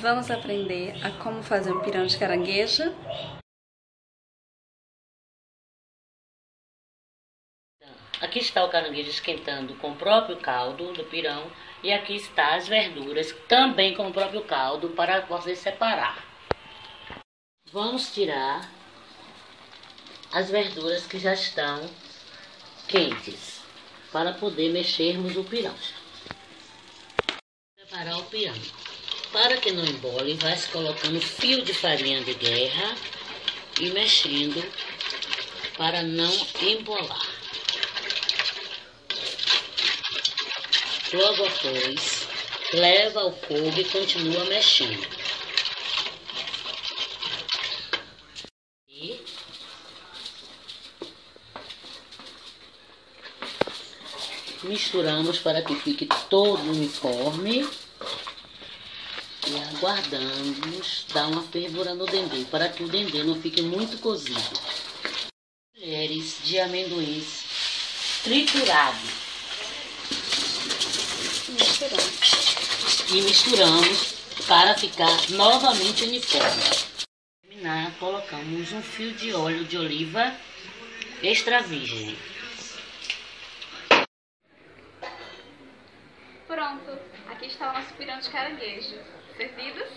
Vamos aprender a como fazer um pirão de caranguejo? Aqui está o caranguejo esquentando com o próprio caldo do pirão e aqui está as verduras também com o próprio caldo para você separar. Vamos tirar as verduras que já estão quentes para poder mexermos o pirão. Preparar o pirão. Para que não embole, vai se colocando fio de farinha de guerra e mexendo para não embolar. Logo após, leva ao fogo e continua mexendo. Misturamos para que fique todo uniforme e aguardamos dar uma fervura no dendê, para que o dendê não fique muito cozido. Colheres de amendoins triturados. Misturamos. E misturamos para ficar novamente uniforme. Para terminar, colocamos um fio de óleo de oliva extra virgem. Pronto, aqui está o nosso pirão de caranguejo. Servidos?